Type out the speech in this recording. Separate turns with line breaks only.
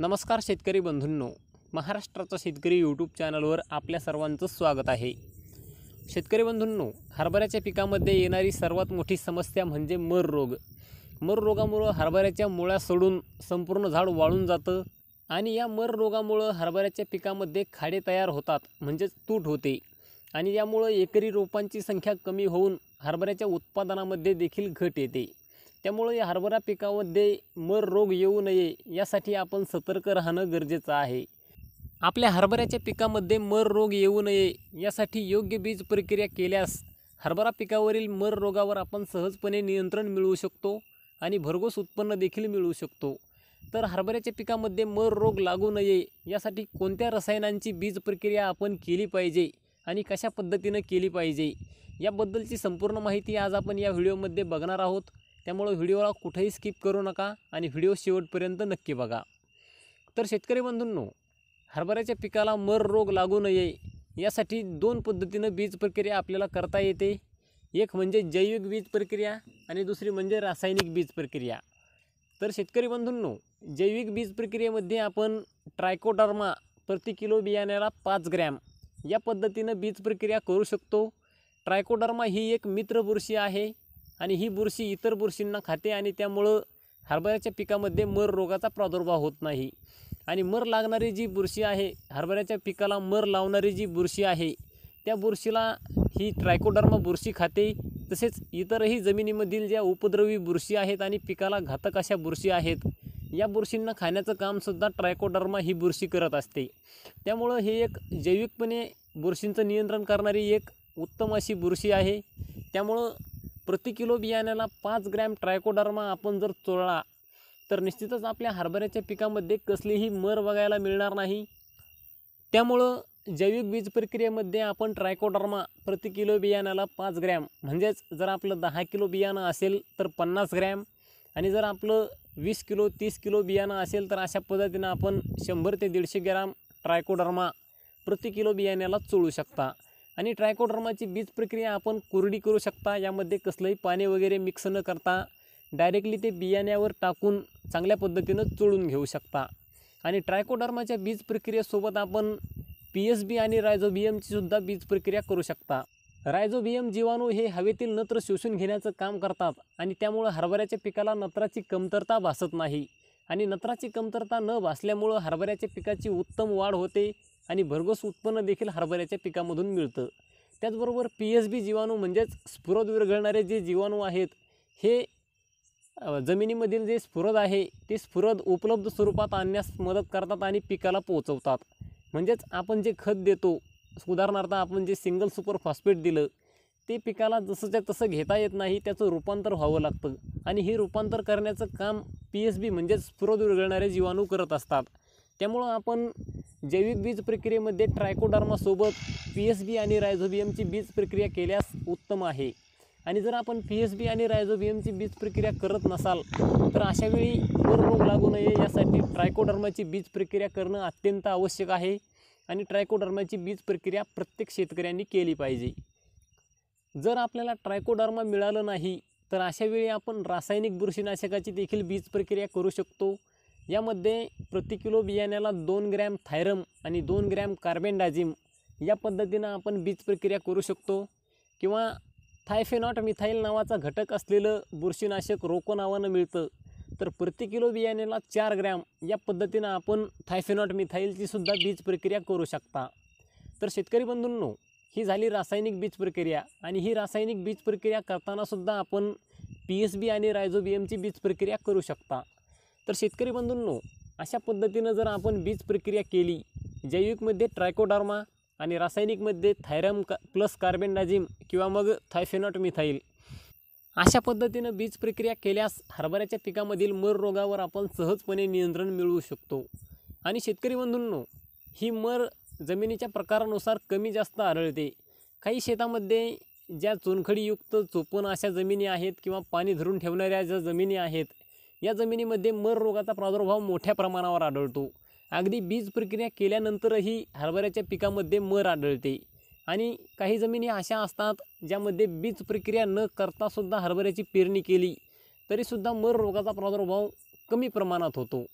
नमस्कार शेतकरी बंधूंनो. महाराष्ट्राचा शेतकरी यूट्यूब चॅनलवर आपल्या सर्वांचं स्वागत आहे. शेतकरी बंधूंनो हरभऱ्याच्या पिकामध्ये येणारी सर्वात मोठी समस्या म्हणजे मर रोग. मर रोगामुळं हरभऱ्याच्या मुळ्या सोडून संपूर्ण झाड वाळून जातं आणि या मर रोगामुळं हरभऱ्याच्या पिकामध्ये खाडे तयार होतात म्हणजेच तूट होते. आणि यामुळं एकरी रोपांची संख्या कमी होऊन हरभऱ्याच्या उत्पादनामध्ये देखील घट येते. त्यामुळे या हरभरा पिकामध्ये मर रोग येऊ नये यासाठी आपण सतर्क राहणं गरजेचं आहे. आपल्या हरभऱ्याच्या पिकामध्ये मर रोग येऊ नये यासाठी योग्य बीज प्रक्रिया केल्यास हरभरा पिकावरील मर रोगावर आपण सहजपणे नियंत्रण मिळवू शकतो आणि भरघोस उत्पन्न देखील मिळवू शकतो. तर हरभऱ्याच्या पिकामध्ये मर रोग लागू नये यासाठी कोणत्या रसायनांची बीज प्रक्रिया आपण केली पाहिजे आणि कशा पद्धतीनं केली पाहिजे? याबद्दलची संपूर्ण माहिती आज आपण या व्हिडिओमध्ये बघणार आहोत. त्यामुळं व्हिडिओला कुठेही स्किप करू नका आणि व्हिडिओ शेवटपर्यंत नक्की बघा. तर शेतकरी बंधूंनो हरभऱ्याच्या पिकाला मर रोग लागू नये यासाठी दोन पद्धतीनं बीज प्रक्रिया आपल्याला करता येते. एक म्हणजे जैविक बीज प्रक्रिया आणि दुसरी म्हणजे रासायनिक बीज प्रक्रिया. तर शेतकरी बंधूंनो जैविक बीज प्रक्रियेमध्ये आपण ट्रायकोडर्मा प्रति किलो बियाण्याला पाच ग्रॅम या पद्धतीनं बीज प्रक्रिया करू शकतो. ट्रायकोडर्मा ही एक मित्र बुरशी आहे. आणि ही बुरशी इतर बुरशींना खाते आणि त्यामुळं हरभऱ्याच्या पिकामध्ये मर रोगाचा प्रादुर्भाव होत नाही. आणि मर लागणारी जी बुरशी आहे हरभऱ्याच्या पिकाला मर लावणारी जी बुरशी आहे त्या बुरशीला ही ट्रायकोडर्मा बुरशी खाते. तसेच इतरही जमिनीमधील ज्या उपद्रवी बुरशी आहेत आणि पिकाला घातक अशा बुरशी आहेत या बुरशींना खाण्याचं कामसुद्धा ट्रायकोडर्मा ही बुरशी करत असते. त्यामुळं हे एक जैविकपणे बुरशींचं नियंत्रण करणारी एक उत्तम अशी बुरशी आहे. त्यामुळं प्रति किलो बियाण्याला पाच ग्रॅम ट्रायकोडर्मा आपण जर चोळला तर निश्चितच आपल्या हरभऱ्याच्या पिकामध्ये कसलीही मर बघायला मिळणार नाही. त्यामुळं जैविक बीज प्रक्रियेमध्ये आपण ट्रायकोडर्मा प्रति किलो बियाण्याला पाच ग्रॅम म्हणजेच जर आपलं दहा किलो बियाणं असेल तर पन्नास ग्रॅम आणि जर आपलं वीस किलो तीस किलो बियाणं असेल तर अशा पद्धतीनं आपण शंभर ते दीडशे ग्रॅम ट्रायकोडर्मा प्रति किलो बियाण्याला चोळू शकता. आणि ट्रायकोडर्माची बीज प्रक्रिया आपण कोरडी करू शकता. यामध्ये कसलंही पाणी वगैरे मिक्स न करता डायरेक्टली ते बियाण्यावर टाकून चांगल्या पद्धतीनं चोळून घेऊ शकता. आणि ट्रायकोडर्माच्या बीज प्रक्रियेसोबत आपण पी एस बी आणि रायझोबियमची सुद्धा बीज प्रक्रिया करू शकता. रायझोबियम जीवाणू हे हवेतील नत्र शोषून घेण्याचं काम करतात आणि त्यामुळं हरभऱ्याच्या पिकाला नत्राची कमतरता भासत नाही. आणि नत्राची कमतरता न भासल्यामुळं हरभऱ्याच्या पिकाची उत्तम वाढ होते आणि भरघोस उत्पन्न देखील हरभऱ्याच्या पिकामधून मिळतं. त्याचबरोबर पी एस बी जीवाणू म्हणजेच स्फुरद विरघळणारे जे जीवाणू आहेत हे जमिनीमधील जे स्फुरद आहे ते स्फुरद उपलब्ध स्वरूपात आणण्यास मदत करतात आणि पिकाला पोचवतात म्हणजेच आपण जे खत देतो उदाहरणार्थ आपण जे सिंगल सुपर फॉस्फेट दिलं ते पिकाला जसंच्या तसं घेता येत नाही त्याचं रूपांतर व्हावं लागतं. आणि हे रूपांतर करण्याचं काम पी एस बी म्हणजेच स्फुरद विरघळणारे जीवाणू करत असतात. त्यामुळं आपण जैविक बीज प्रक्रियेमध्ये ट्रायकोडर्मासोबत पी एस बी आणि रायझोबियमची बीज प्रक्रिया केल्यास उत्तम आहे. आणि जर आपण पी एस बी आणि रायझोबियमची बीज प्रक्रिया करत नसाल तर अशावेळी वर रोग लागू नये. यासाठी ट्रायकोडर्माची बीज प्रक्रिया करणं अत्यंत आवश्यक आहे. आणि ट्रायकोडर्माची बीज प्रक्रिया प्रत्येक शेतकऱ्यांनी केली पाहिजे. जर आपल्याला ट्रायकोडर्मा मिळालं नाही तर अशावेळी आपण रासायनिक बुरशीनाशकाची देखील बीज प्रक्रिया करू शकतो. यामध्ये प्रति किलो बियाण्याला दोन ग्रॅम थायरम आणि दोन ग्रॅम कार्बेंडाझिम या पद्धतीनं आपण बीज प्रक्रिया करू शकतो. किंवा थायफेनॉट मिथाईल नावाचा घटक असलेलं बुरशीनाशक रोको नावानं मिळतं. तर प्रति किलो बियाण्याला चार ग्रॅम या पद्धतीनं आपण थायफेनॉट मिथाईलचीसुद्धा बीज प्रक्रिया करू शकता. तर शेतकरी बंधूंनो ही झाली रासायनिक बीज प्रक्रिया. आणि ही रासायनिक बीज प्रक्रिया करतानासुद्धा आपण पी एस बी आणि रायझोबियमची बीज प्रक्रिया करू शकता. तर शेतकरी बंधूंनो अशा पद्धतीनं जर आपण बीज प्रक्रिया केली जैविकमध्ये ट्रायकोडार्मा आणि रासायनिकमध्ये थायरम का प्लस कार्बेंडाझिम किंवा मग थायफेनॉट मिथाईल अशा पद्धतीनं बीज प्रक्रिया केल्यास हरभऱ्याच्या पिकामधील मर रोगावर आपण सहजपणे नियंत्रण मिळवू शकतो. आणि शेतकरी बंधूंनो ही मर जमिनीच्या प्रकारानुसार कमी जास्त आढळते. काही शेतामध्ये ज्या चुनखडीयुक्त चोपण अशा जमिनी आहेत किंवा पाणी धरून ठेवणाऱ्या ज्या जमिनी आहेत या जमिनीमध्ये मर रोगाचा प्रादुर्भाव मोठ्या प्रमाणावर आढळतो. अगदी बीज प्रक्रिया केल्यानंतरही हरभऱ्याच्या पिकामध्ये मर आढळते. आणि काही जमिनी अशा असतात ज्यामध्ये बीज प्रक्रिया न करतासुद्धा हरभऱ्याची पेरणी केली तरीसुद्धा मर रोगाचा प्रादुर्भाव कमी प्रमाणात होतो.